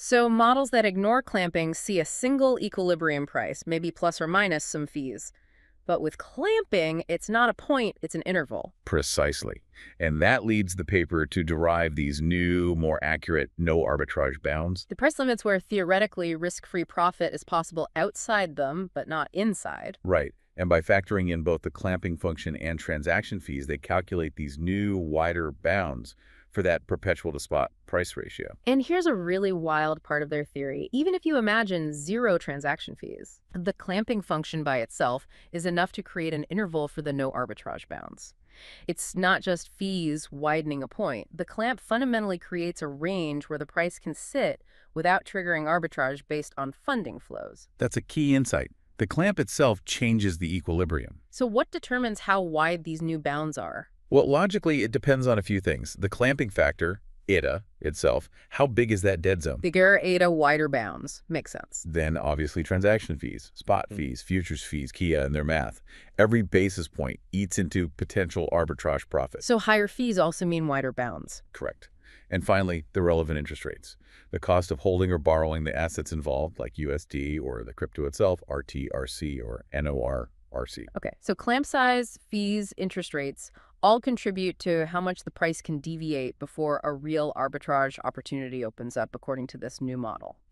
So models that ignore clamping see a single equilibrium price, maybe plus or minus some fees. But with clamping, it's not a point, it's an interval. Precisely. And that leads the paper to derive these new, more accurate no arbitrage bounds. The price limits where theoretically risk-free profit is possible outside them, but not inside. Right. And by factoring in both the clamping function and transaction fees, they calculate these new, wider bounds for that perpetual to spot price ratio. And here's a really wild part of their theory. Even if you imagine zero transaction fees, the clamping function by itself is enough to create an interval for the no arbitrage bounds. It's not just fees widening a point. The clamp fundamentally creates a range where the price can sit without triggering arbitrage based on funding flows. That's a key insight. The clamp itself changes the equilibrium. So what determines how wide these new bounds are? Well, logically, it depends on a few things. The clamping factor, eta itself, how big is that dead zone? Bigger eta, wider bounds. Makes sense. Then obviously transaction fees, spot Mm. fees, futures fees, Kia and their math. Every basis point eats into potential arbitrage profit. So higher fees also mean wider bounds. Correct. And finally, the relevant interest rates. The cost of holding or borrowing the assets involved, like USD or the crypto itself, RTRC or NORRC. Okay, so clamp size, fees, interest rates all contribute to how much the price can deviate before a real arbitrage opportunity opens up according to this new model.